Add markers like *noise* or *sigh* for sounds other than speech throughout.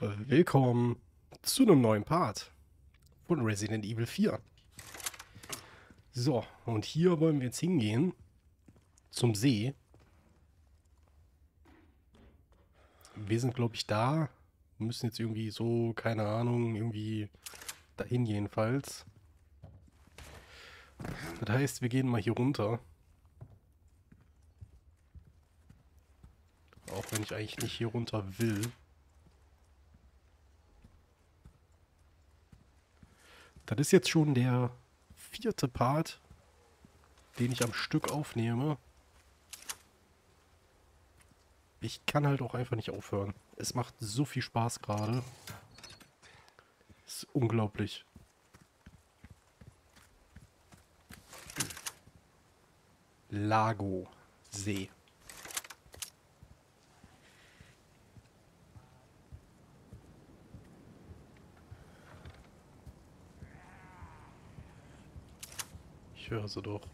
Willkommen zu einem neuen Part von Resident Evil 4. So, und hier wollen wir jetzt hingehen zum See. Wir sind, glaube ich, da. Wir müssen jetzt irgendwie so, keine Ahnung, irgendwie dahin jedenfalls. Das heißt, wir gehen mal hier runter. Auch wenn ich eigentlich nicht hier runter will. Das ist jetzt schon der vierte Part, den ich am Stück aufnehme. Ich kann halt auch einfach nicht aufhören. Es macht so viel Spaß gerade. Ist unglaublich. Lago See. Ich höre sie doch.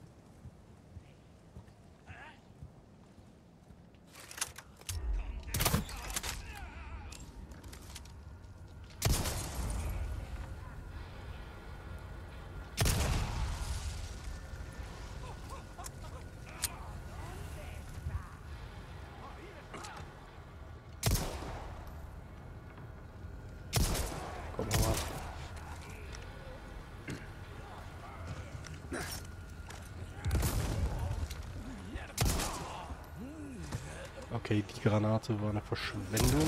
Okay, die Granate war eine Verschwendung.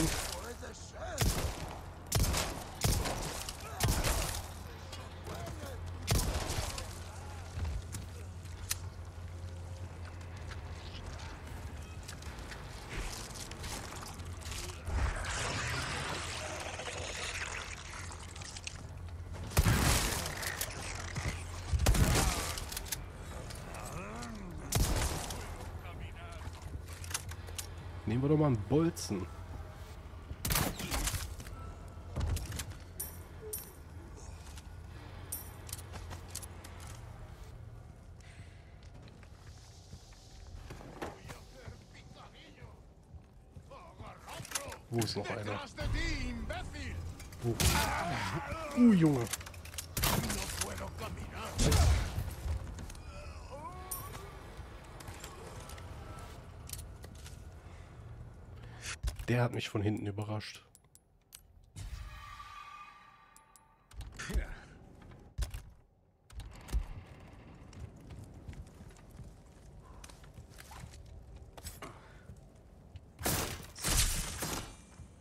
Bolzen. Wo ist noch einer? Wo? Uh, Junge. Der hat mich von hinten überrascht.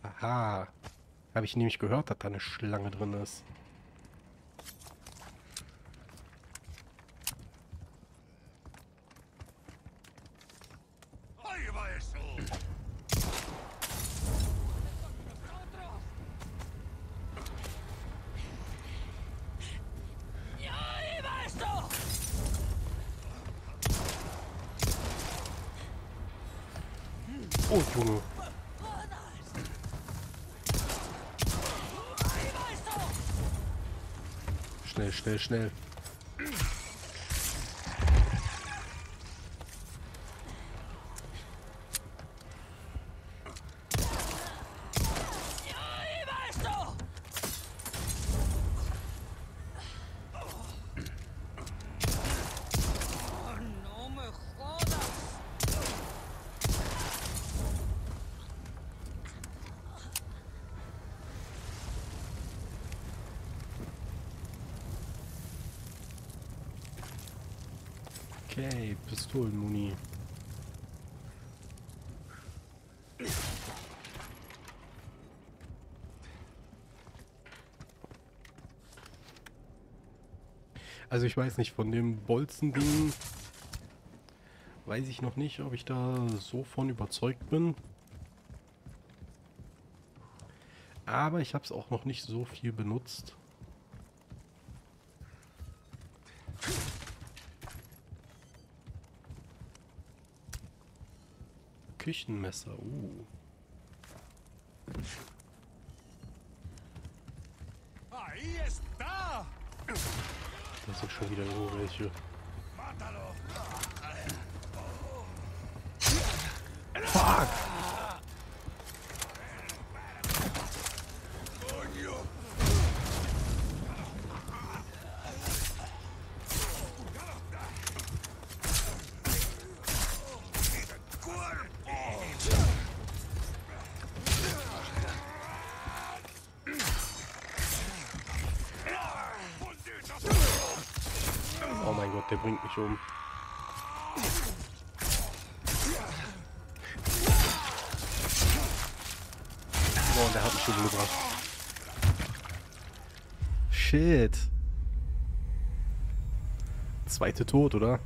Aha. Habe ich nämlich gehört, dass da eine Schlange drin ist. Oh, Junge. Schnell, schnell, schnell. Also ich weiß nicht, von dem Bolzen-Ding weiß ich noch nicht, ob ich da so von überzeugt bin. Aber ich habe es auch noch nicht so viel benutzt. Küchenmesser, uh. Das sind schon wieder irgendwelche. ¡Mátalo! Um. Boah, der hat mich schon umgebracht. Shit. Zweite Tod, oder?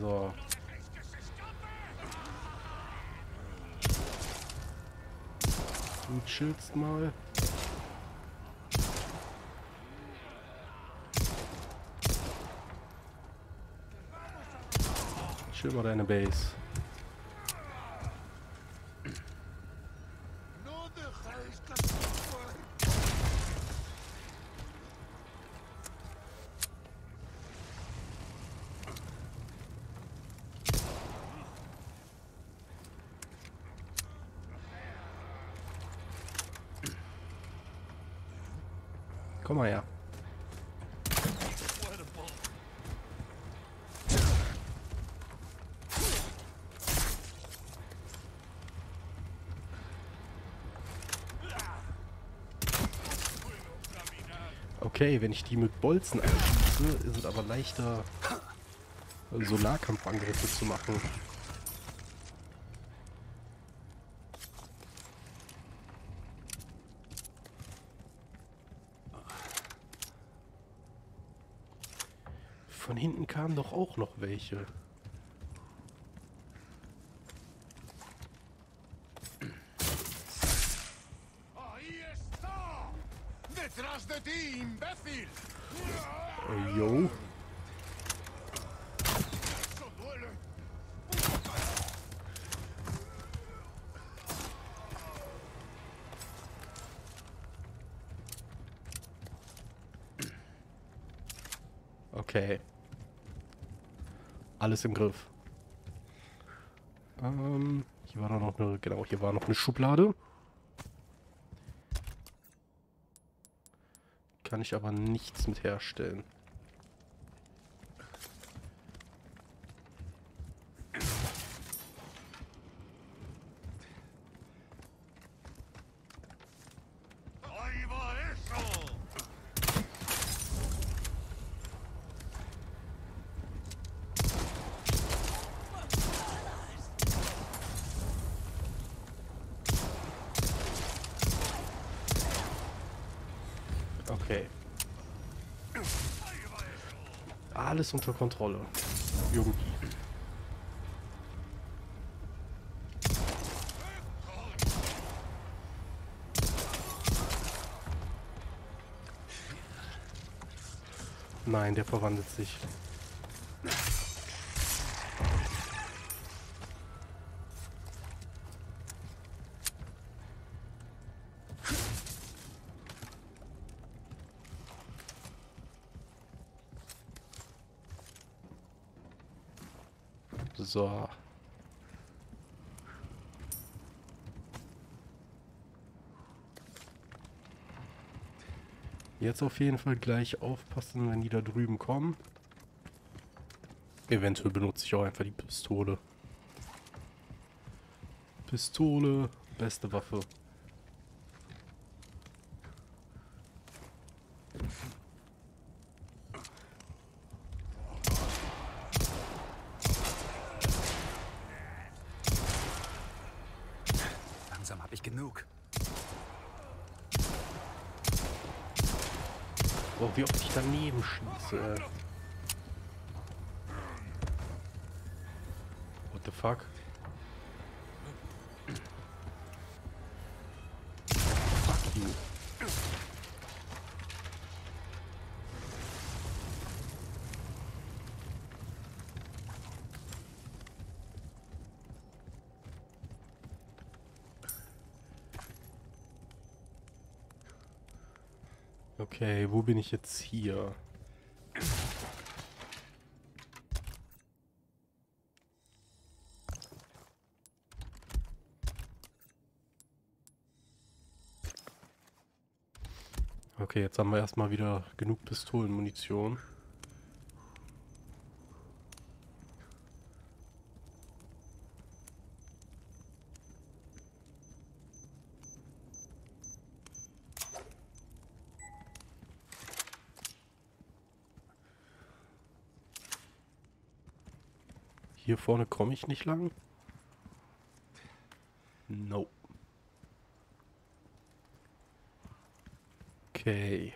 So. Du chillst mal. Chill mal deine Base. Komm mal her. Okay, wenn ich die mit Bolzen einschieße, ist es aber leichter, so Nahkampfangriffe zu machen. Von kamen doch auch noch welche. Alles im Griff. Ähm, hier war noch eine, genau, hier war noch eine Schublade. Kann ich aber nichts mit herstellen. Alles unter Kontrolle. Irgendwie. Nein, der verwandelt sich. So. Jetzt auf jeden Fall gleich aufpassen, wenn die da drüben kommen. Eventuell benutze ich auch einfach die Pistole. Pistole, beste Waffe. Ich genug. Boah, wie oft ich daneben schieße. What the? Fuck Okay, wo bin ich jetzt hier? Okay, jetzt haben wir erstmal wieder genug Pistolenmunition. Vorne komme ich nicht lang. Nope. Okay.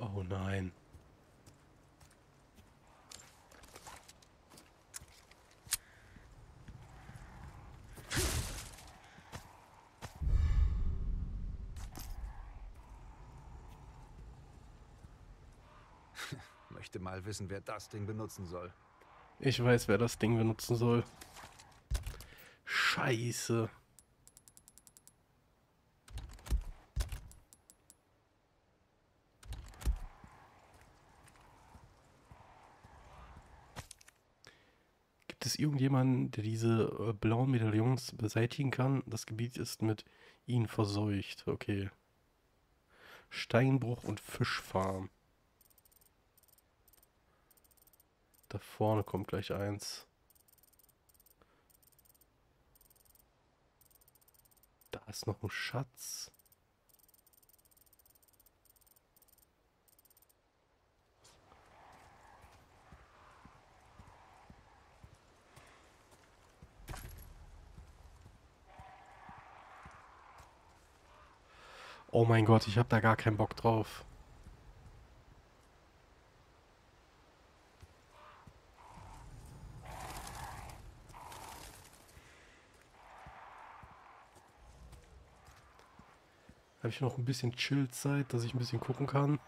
Oh nein. Möchte mal wissen, wer das Ding benutzen soll. Ich weiß, wer das Ding benutzen soll. Scheiße. Gibt es irgendjemanden, der diese äh, blauen Medaillons beseitigen kann? Das Gebiet ist mit ihnen verseucht. Okay. Steinbruch und Fischfarm. Da vorne kommt gleich eins. Da ist noch ein Schatz. Oh mein Gott, ich habe da gar keinen Bock drauf. Habe ich noch ein bisschen Chill-Zeit, dass ich ein bisschen gucken kann.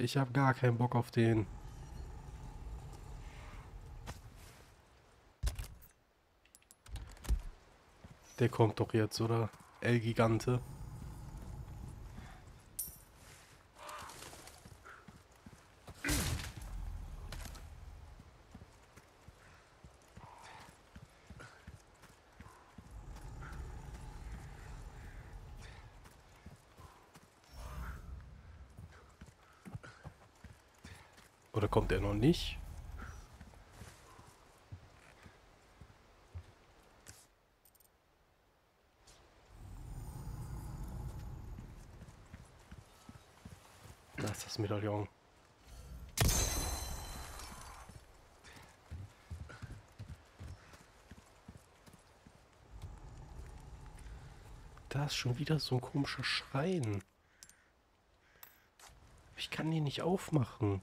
Ich habe gar keinen Bock auf den. Der kommt doch jetzt, oder? El Gigante. Oder kommt er noch nicht? Da ist das Medaillon. Da ist schon wieder so ein komischer Schrein. Ich kann den nicht aufmachen.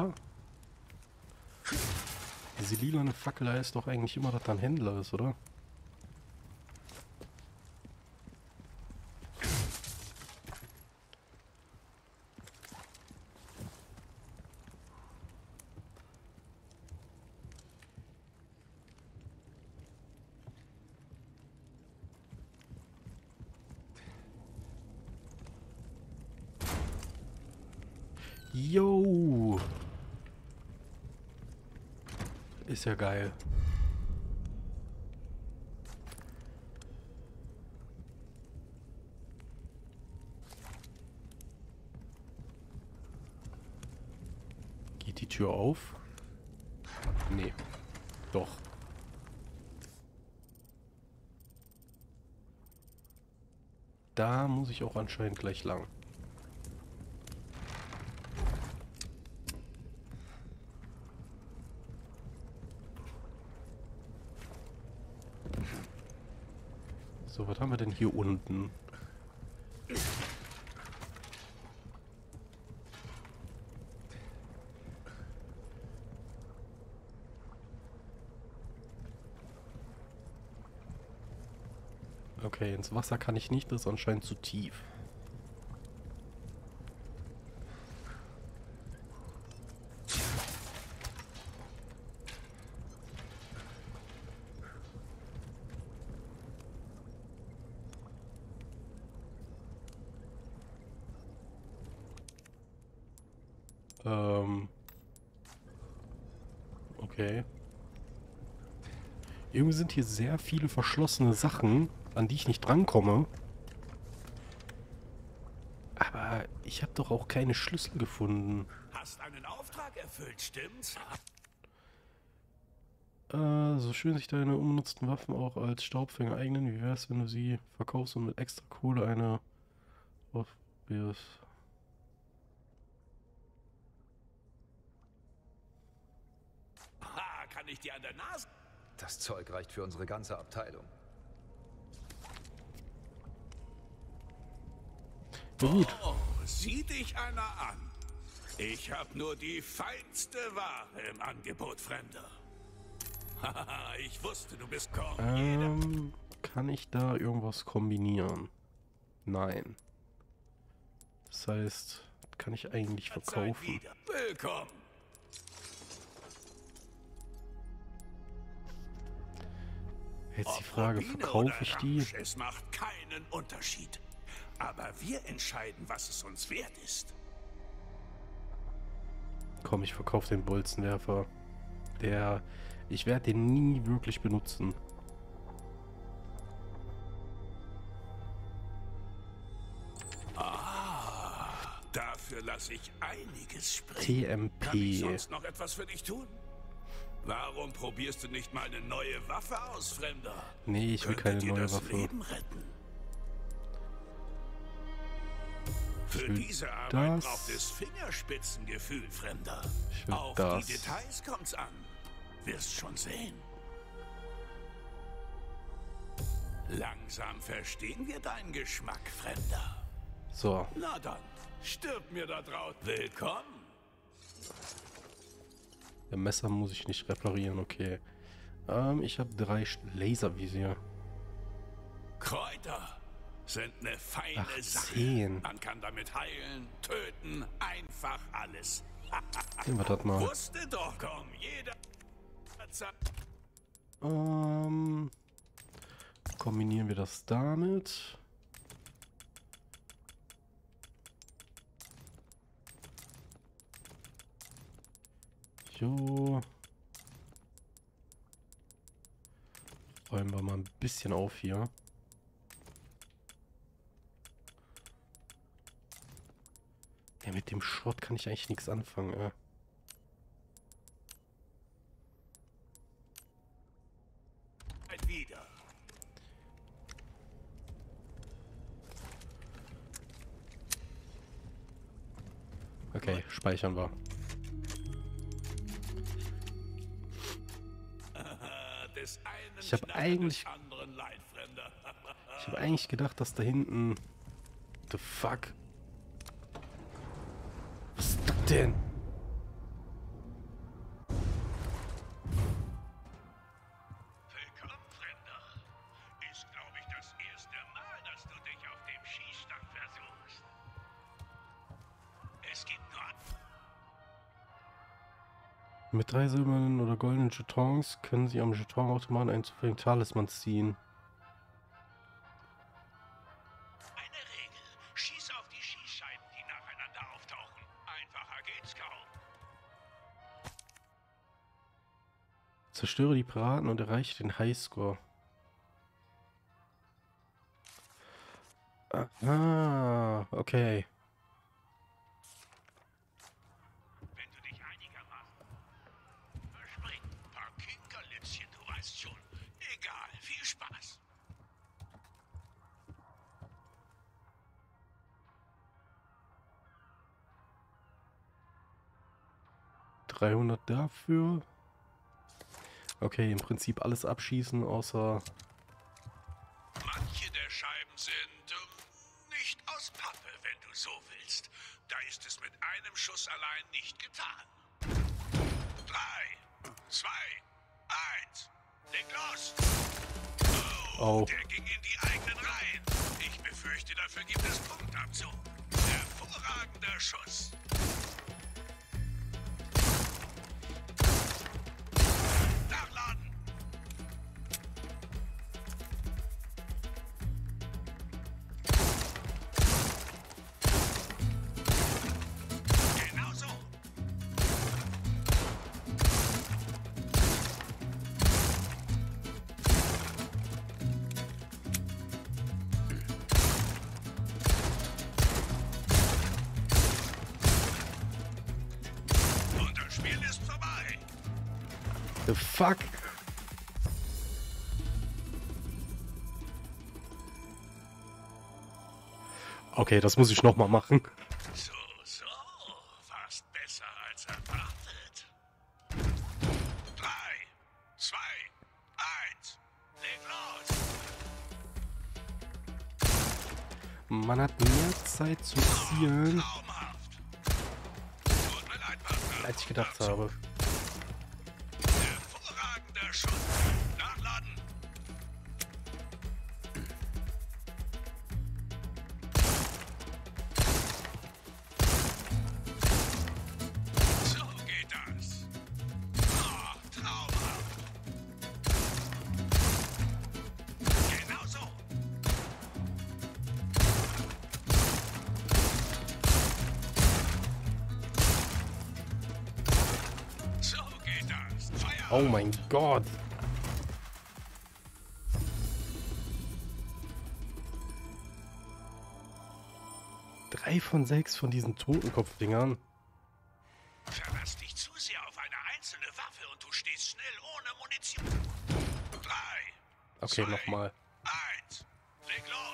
Händler? Diese lilane Fackel heißt doch eigentlich immer, dass da ein Händler ist, oder? Yo! Ist ja geil. Geht die Tür auf? Nee. Doch. Da muss ich auch anscheinend gleich lang. denn hier unten? Okay, ins Wasser kann ich nicht, das ist anscheinend zu tief. Ähm. Okay. Irgendwie sind hier sehr viele verschlossene Sachen, an die ich nicht drankomme. Aber ich habe doch auch keine Schlüssel gefunden. Hast einen Auftrag erfüllt, stimmt's? Äh, so schön sich deine unbenutzten Waffen auch als Staubfänger eignen, wie wär's, wenn du sie verkaufst und mit extra Kohle eine aufwirfst? Ha, kann ich dir an der Nase... Das Zeug reicht für unsere ganze Abteilung. Gut, Oh, sieh dich einer an. Ich hab nur die feinste Ware im Angebot, Fremder. *laughs* Haha, ich wusste, du bist kaum ähm, kann ich da irgendwas kombinieren? Nein. Das heißt, kann ich eigentlich verkaufen? Willkommen. Jetzt die Frage, verkaufe ich die? Es macht keinen Unterschied. Aber wir entscheiden, was es uns wert ist. Komm, ich verkaufe den Bolzenwerfer. Der, ich werde den nie wirklich benutzen. Dafür lasse ich einiges springen. Kann ich TMP. sonst noch etwas für dich tun? Warum probierst du nicht mal eine neue Waffe aus, Fremder? Nee, ich will Könnte keine dir neue das Waffe. Leben retten. Für diese Arbeit das. braucht es Fingerspitzengefühl, Fremder. Ich will Auf das. die Details kommt's an. Wirst schon sehen. Langsam verstehen wir deinen Geschmack, Fremder. So, Na dann, stirb mir da draußen. Willkommen. Der Messer muss ich nicht reparieren, okay. Ähm, ich habe drei Laservisier. Kräuter sind eine feine Ach, Sache. zehn. Man kann damit heilen, töten, einfach alles. *laughs* Nehmen wir das mal. Wusste doch, komm, jeder. Ähm, kombinieren wir das damit. Jo. Räumen wir mal ein bisschen auf hier. Ja, mit dem Schrott kann ich eigentlich nichts anfangen. Äh. wieder. Okay, speichern wir. Ich hab Schnatter eigentlich-. Ich habe eigentlich gedacht, dass da hinten... The fuck? Was ist das denn? Mit drei silbernen oder goldenen Jetons können Sie am Jetonautomaten einen zufälligen Talisman ziehen. eine Regel. Schieß auf die Schießscheiben, die nacheinander auftauchen. Einfacher geht's kaum. Zerstöre die Piraten und erreiche den Highscore. Ah, okay. 300 dafür. Okay, im Prinzip alles abschießen, außer... Manche der Scheiben sind äh, nicht aus Pappe, wenn du so willst. Da ist es mit einem Schuss allein nicht getan. Drei, zwei, eins, leg los! Oh, oh. der ging in die eigenen Reihen. Ich befürchte, dafür gibt es Punktabzug. Hervorragender Schuss. fuck? Okay, das muss ich nochmal machen. Oh mein Gott. Drei von sechs von diesen Totenkopfdingern. Verlass dich zu sehr auf eine einzelne Waffe und du stehst schnell ohne Munition. Drei. Okay, nochmal. Eins. Leg los.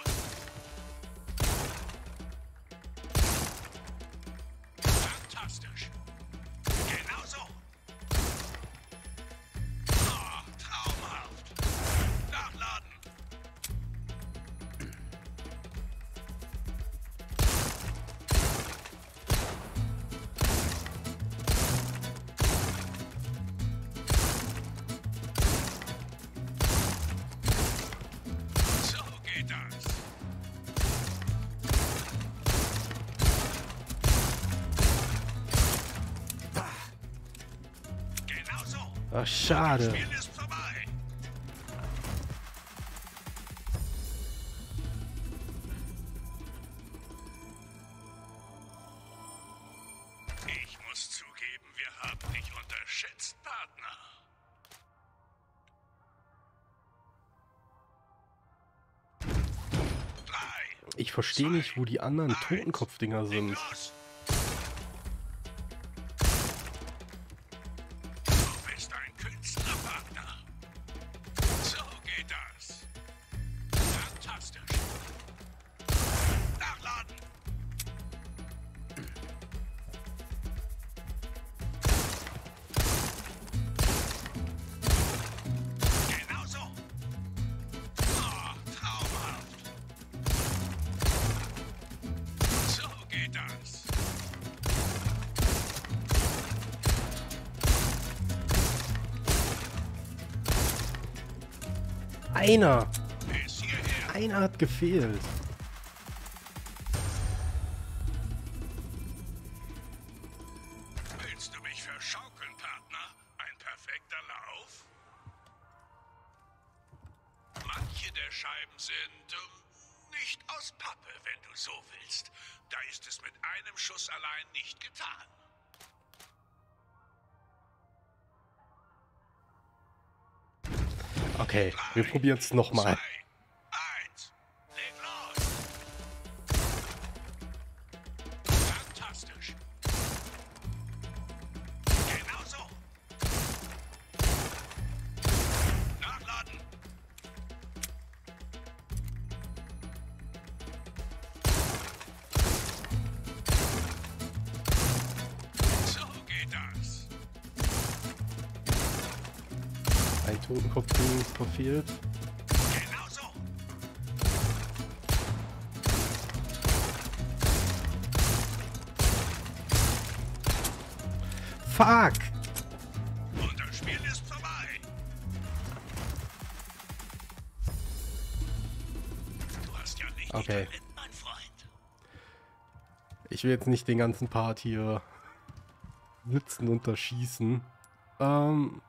Schade. Ich muss zugeben, wir haben dich unterschätzt, Partner. Ich verstehe nicht, wo die anderen Totenkopfdinger sind. Los. Einer. Einer hat gefehlt. Wir probieren es nochmal. Okay. Ich will jetzt nicht den ganzen Part hier nützen und erschießen. Ähm,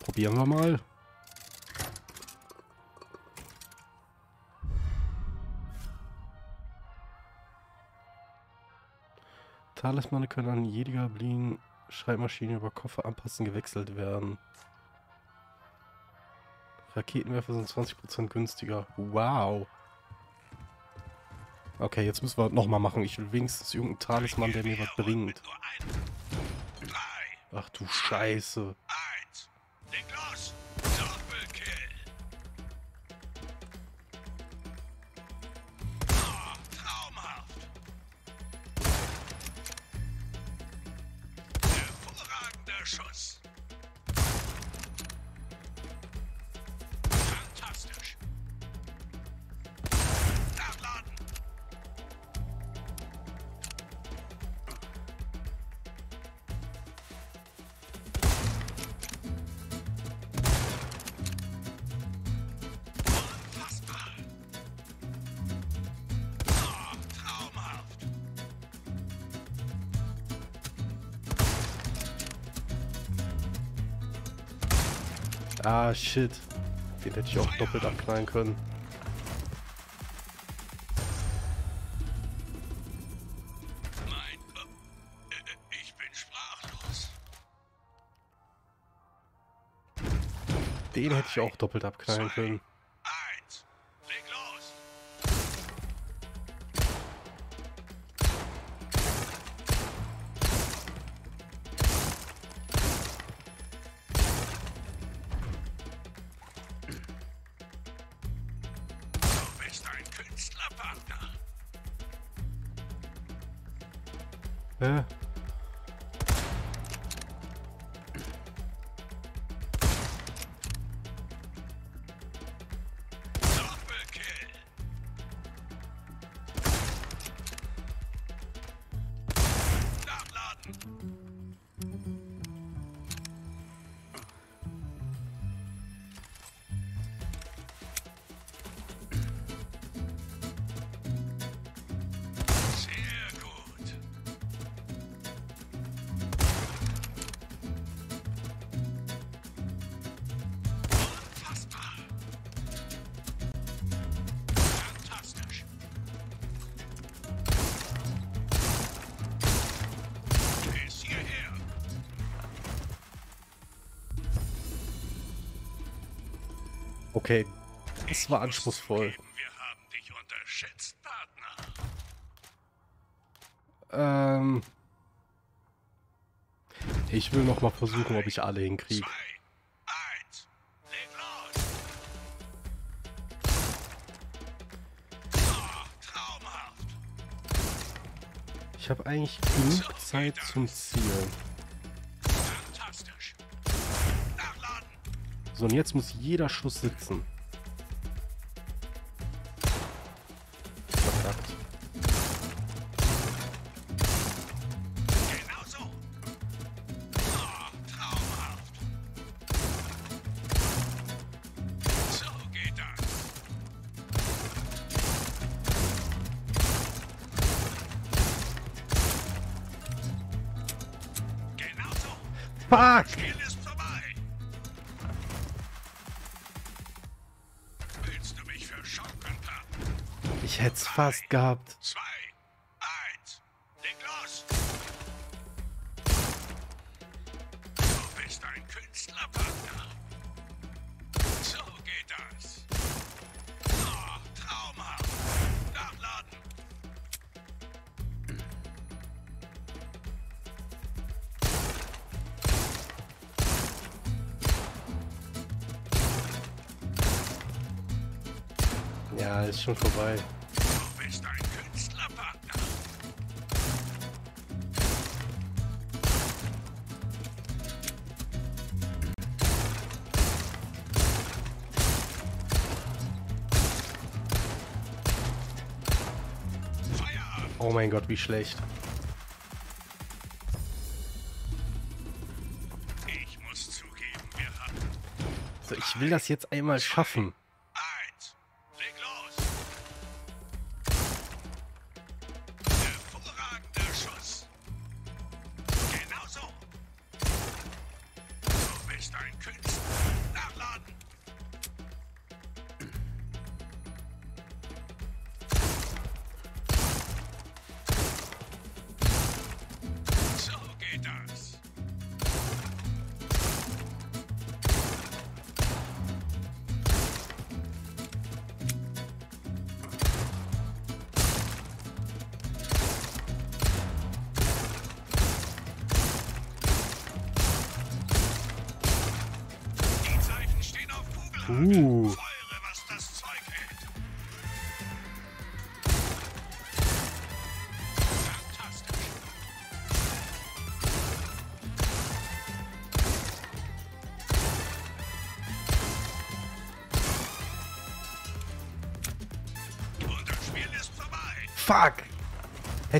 probieren wir mal. Talismane können an jede Gablin Schreibmaschine über Koffer anpassen gewechselt werden. Raketenwerfer sind 20% günstiger. Wow. Okay, jetzt müssen wir nochmal machen. Ich will wenigstens irgendeinen Talisman, der mir was bringt. Ach du Scheiße. eins. Ah, shit. Den hätte ich auch doppelt abknallen können. Gott. Äh, Ich bin sprachlos. Den hätte ich auch doppelt abknallen können. Das war anspruchsvoll. Ähm. Ich will noch mal versuchen, ob ich alle hinkriege. Ich habe eigentlich genug Zeit zum Zielen. So, und jetzt muss jeder Schuss sitzen. Fast gehabt. Oh mein Gott, wie schlecht. Ich muss zugeben, wir hatten So, ich will das jetzt einmal schaffen.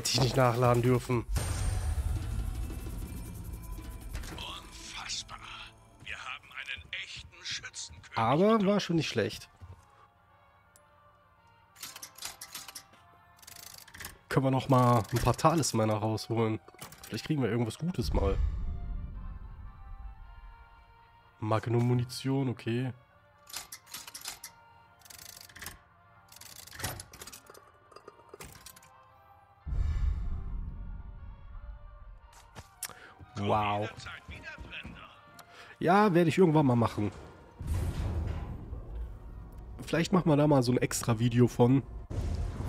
Hätte ich nicht nachladen dürfen. Unfassbar. Wir haben einen echten Schützenkönig. Aber war schon nicht schlecht. Können wir noch mal ein paar Talismänner rausholen. Vielleicht kriegen wir irgendwas Gutes mal. Magnum-Munition, okay. Wow. Ja, werde ich irgendwann mal machen. Vielleicht machen wir da mal so ein extra Video von,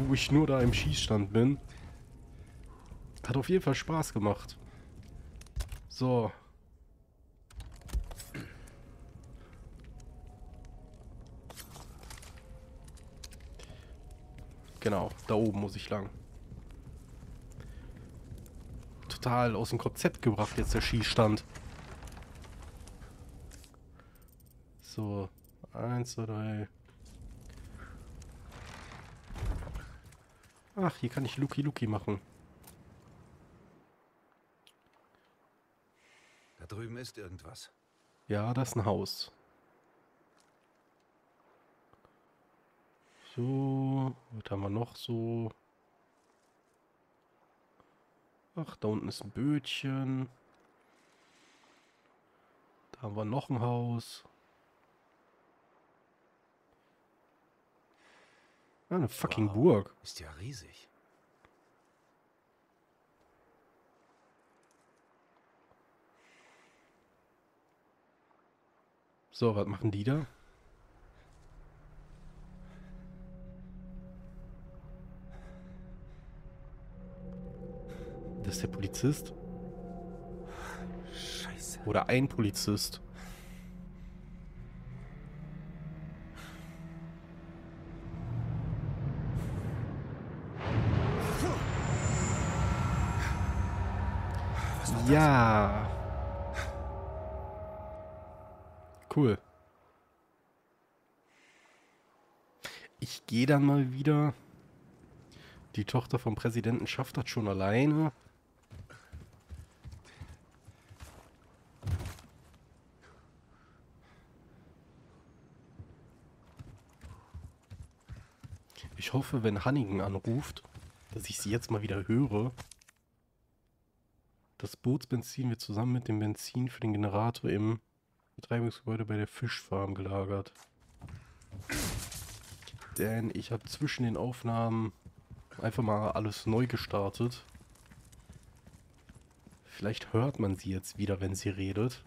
wo ich nur da im Schießstand bin. Hat auf jeden Fall Spaß gemacht. So. Genau, da oben muss ich lang. Total aus dem Konzept gebracht jetzt der Schießstand. So, eins, zwei, drei. Ach, hier kann ich Luki Luki machen. Da drüben ist irgendwas. Ja, das ist ein Haus. So, was haben wir noch so? Ach, da unten ist ein Bötchen. Da haben wir noch ein Haus. Ah, eine fucking Wow. Burg. Ist ja riesig. So, was machen die da? Der Polizist? Scheiße. Oder ein Polizist? Ja. Cool. Ich gehe dann mal wieder. Die Tochter vom Präsidenten schafft das schon alleine. Ich hoffe, wenn Hannigan anruft, dass ich sie jetzt mal wieder höre. Das Bootsbenzin wird zusammen mit dem Benzin für den Generator im Betreibungsgebäude bei der Fischfarm gelagert. Denn ich habe zwischen den Aufnahmen einfach mal alles neu gestartet. Vielleicht hört man sie jetzt wieder, wenn sie redet.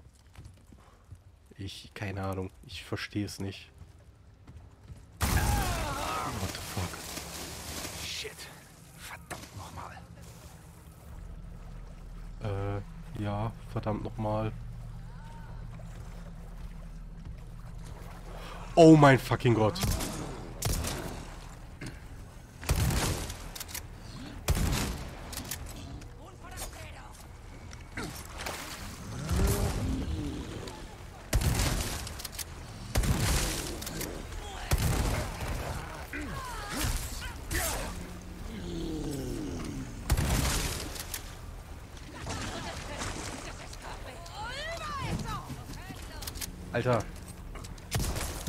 Ich, keine Ahnung, ich verstehe es nicht. What the fuck? Shit. Verdammt nochmal. Äh, ja, verdammt nochmal. Oh mein fucking Gott.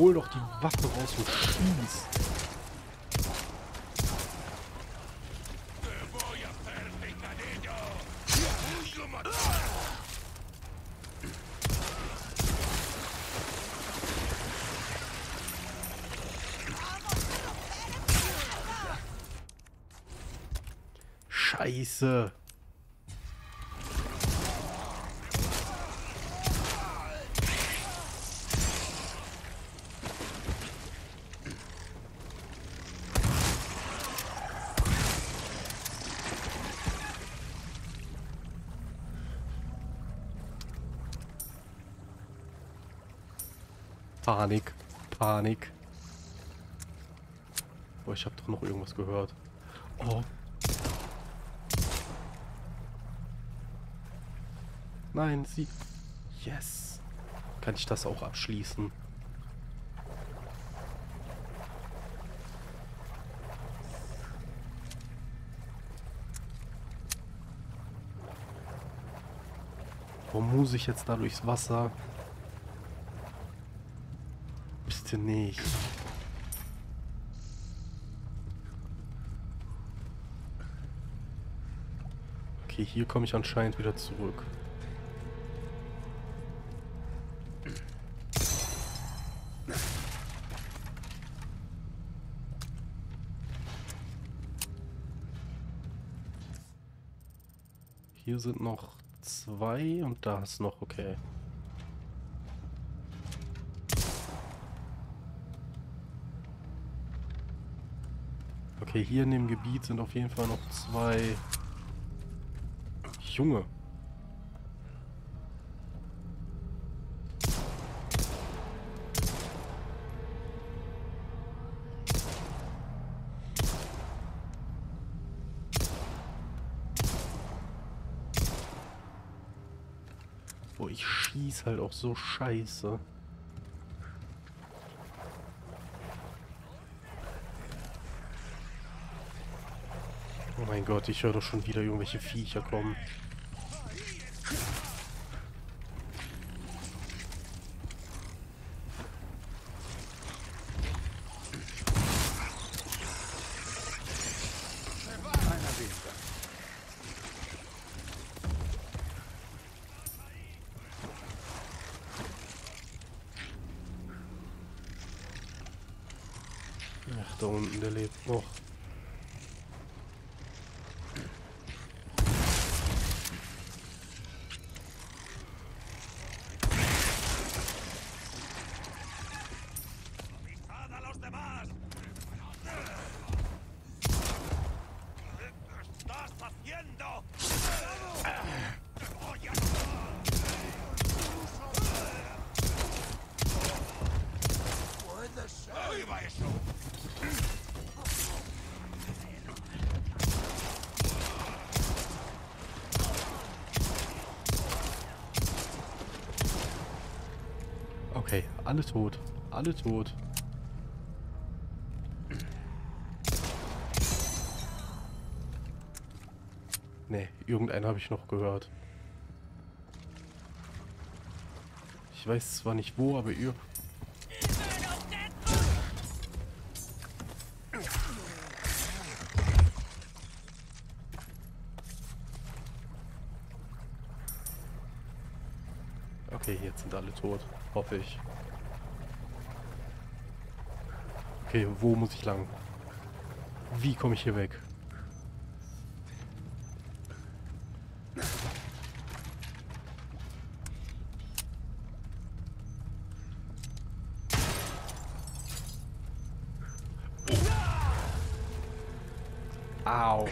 hol doch die Waffe raus und schieß. Scheiße. Irgendwas gehört. Oh. Nein, sie. Yes. Kann ich das auch abschließen? Warum muss ich jetzt da durchs Wasser? Bitte nicht. Okay, hier komme ich anscheinend wieder zurück. Hier sind noch zwei und da ist noch okay. Okay, hier in dem Gebiet sind auf jeden Fall noch zwei Junge. Boah, ich schieß halt auch so scheiße. Gott, ich höre doch schon wieder irgendwelche Viecher kommen. Ach, da unten, der lebt noch. Alle tot. Alle tot. Ne, irgendeinen habe ich noch gehört. Ich weiß zwar nicht wo, aber ihr... Okay, jetzt sind alle tot. Hoffe ich. Okay, wo muss ich lang? Wie komme ich hier weg? Au.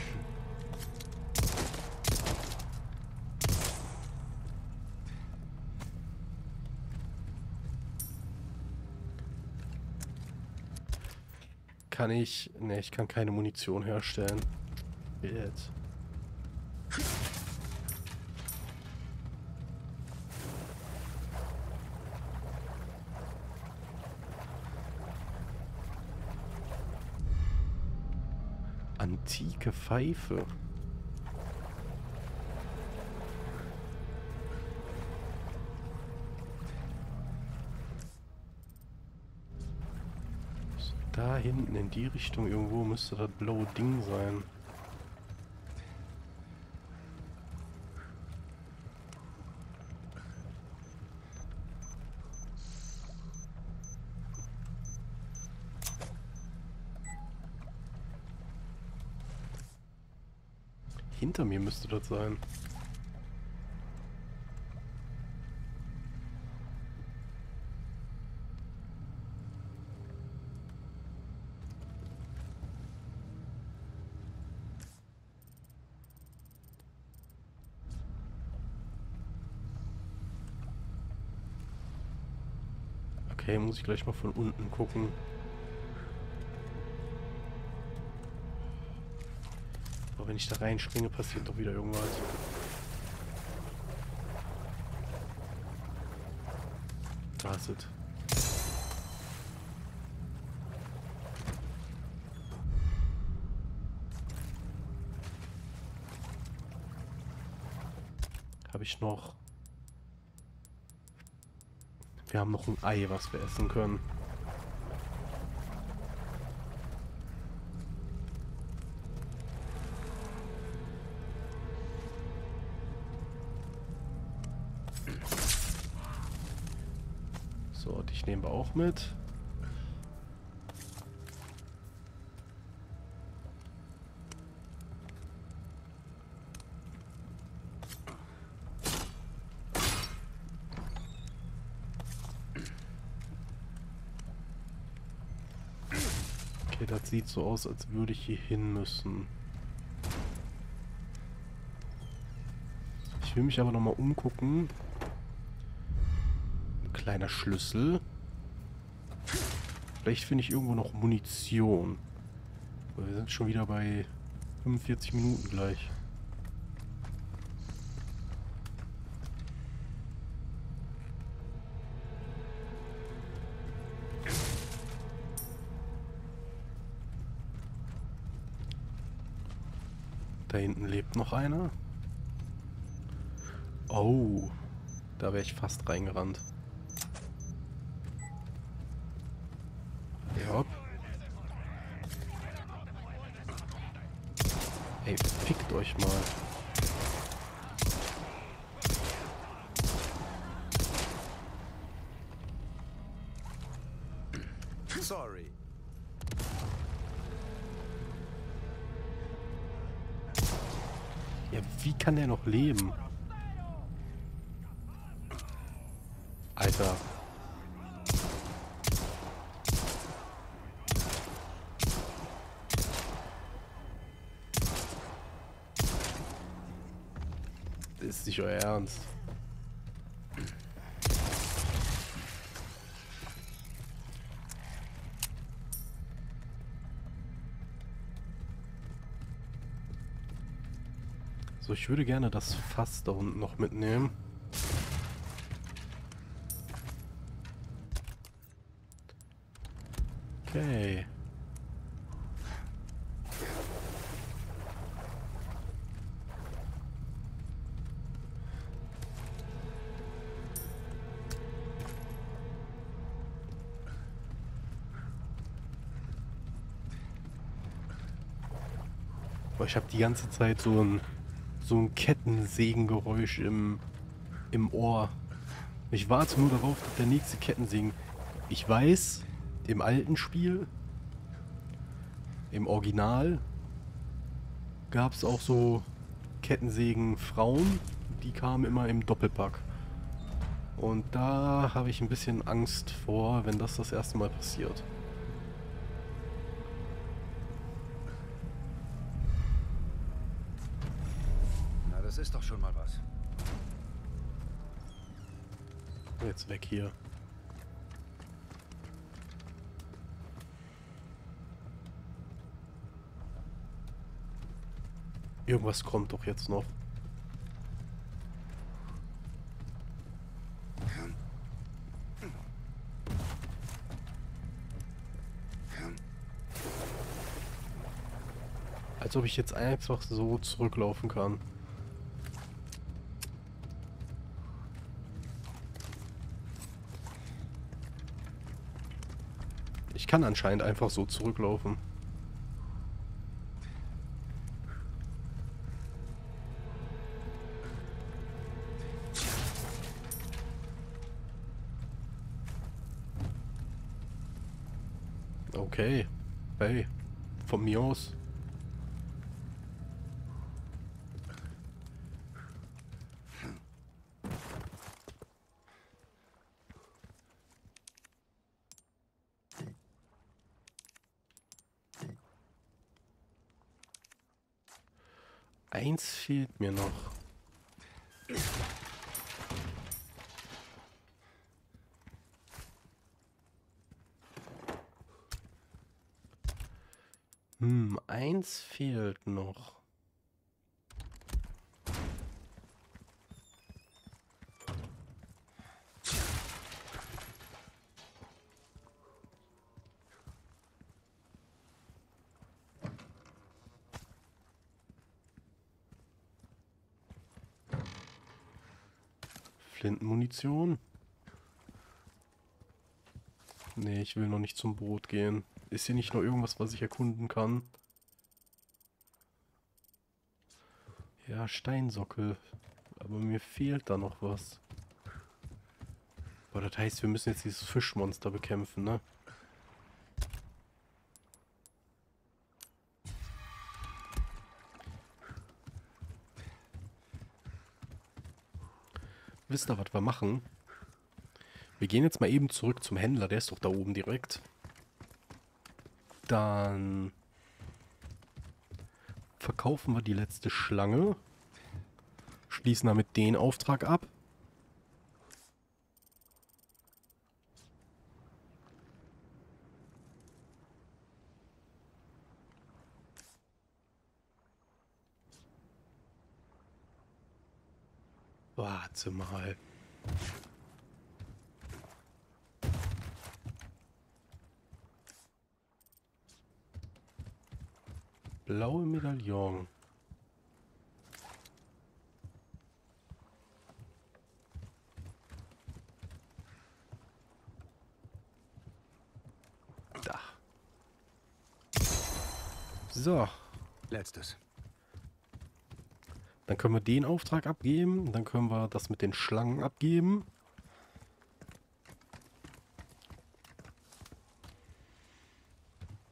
Kann ich... Ne, ich kann keine Munition herstellen. Jetzt. Antike Pfeife. Da hinten in die Richtung irgendwo müsste das blaue Ding sein. Hinter mir müsste das sein. Okay, muss ich gleich mal von unten gucken. Aber wenn ich da reinspringe, passiert doch wieder irgendwas. Da ist es. Habe ich noch... Wir haben noch ein Ei, was wir essen können. So, dich nehmen wir auch mit. Okay, das sieht so aus, als würde ich hier hin müssen. Ich will mich aber nochmal umgucken. Ein kleiner Schlüssel. Vielleicht finde ich irgendwo noch Munition. Wir sind schon wieder bei 45 Minuten gleich. Da hinten lebt noch einer. Oh, da wäre ich fast reingerannt. Ja. Ey, fickt euch mal. Kann der noch leben? Alter. Das ist nicht euer Ernst. Ich würde gerne das Fass da unten noch mitnehmen. Okay. Ich habe die ganze Zeit so ein so ein Kettensägengeräusch im, im Ohr. Ich warte nur darauf, dass der nächste Kettensägen... Ich weiß, im alten Spiel, im Original, gab es auch so Kettensägen-Frauen, die kamen immer im Doppelpack. Und da habe ich ein bisschen Angst vor, wenn das das erste Mal passiert. Jetzt weg hier. Irgendwas kommt doch jetzt noch. Als ob ich jetzt einfach so zurücklaufen kann. Kann anscheinend einfach so zurücklaufen. Okay. Hey. Von mir aus. Eins fehlt mir noch. Hm, eins fehlt noch. Flintenmunition. Nee, ich will noch nicht zum Boot gehen. Ist hier nicht noch irgendwas, was ich erkunden kann? Ja, Steinsockel. Aber mir fehlt da noch was. Boah, das heißt, wir müssen jetzt dieses Fischmonster bekämpfen, ne? Wisst ihr, was wir machen? Wir gehen jetzt mal eben zurück zum Händler, der ist doch da oben direkt. Dann verkaufen wir die letzte Schlange. Schließen damit den Auftrag ab. Warte mal. Blaue Medaillon. Da. So. Letztes. Dann können wir den Auftrag abgeben. Dann können wir das mit den Schlangen abgeben.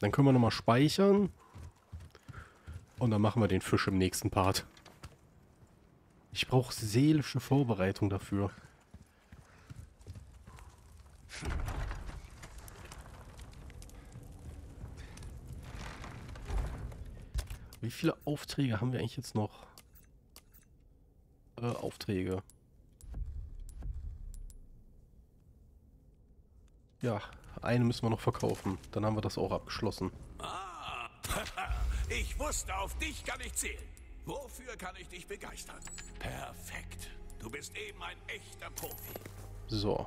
Dann können wir nochmal speichern. Und dann machen wir den Fisch im nächsten Part. Ich brauche seelische Vorbereitung dafür. Wie viele Aufträge haben wir eigentlich jetzt noch? Äh, Aufträge. Ja, eine müssen wir noch verkaufen. Dann haben wir das auch abgeschlossen. Ah, *laughs* ich wusste, auf dich kann ich zählen. Wofür kann ich dich begeistern? Perfekt. Du bist eben ein echter Profi. So.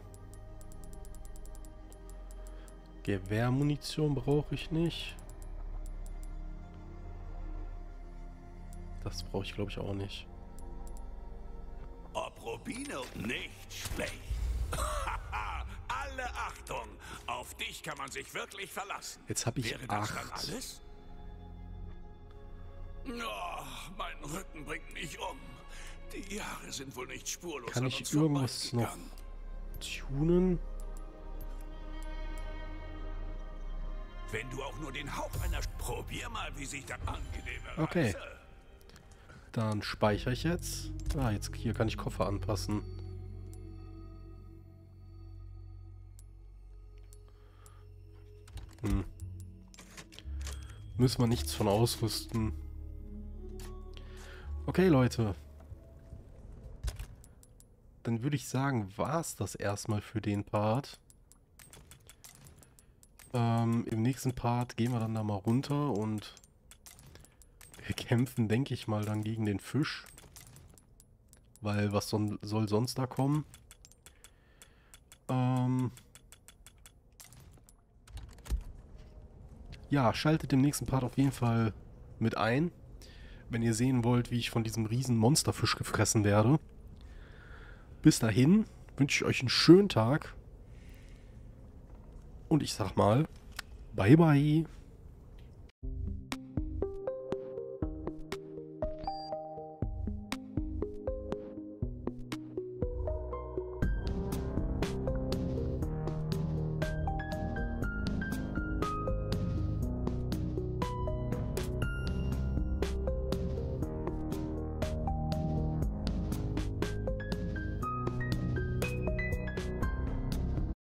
Gewehrmunition brauche ich nicht. Das brauche ich glaube ich auch nicht. Rubino nicht schlecht. *laughs* Alle Achtung. Auf dich kann man sich wirklich verlassen. Jetzt habe ich Wäre das acht. alles? Oh, mein Rücken bringt mich um. Die Jahre sind wohl nicht spurlos Kann an ich irgendwas noch tunen? Wenn du auch nur den Hauch einer... Probier mal, wie sich das angenehme Okay. Reise- Dann speichere ich jetzt. Ah, jetzt hier kann ich Koffer anpassen. Hm. Müssen wir nichts von ausrüsten. Okay, Leute. Dann würde ich sagen, war es das erstmal für den Part. Ähm, Im nächsten Part gehen wir dann da mal runter und wir kämpfen, denke ich mal, dann gegen den Fisch. Weil was soll sonst da kommen? Ähm ja, schaltet im nächsten Part auf jeden Fall mit ein. Wenn ihr sehen wollt, wie ich von diesem riesen Monsterfisch gefressen werde. Bis dahin wünsche ich euch einen schönen Tag. Und ich sag mal, bye bye.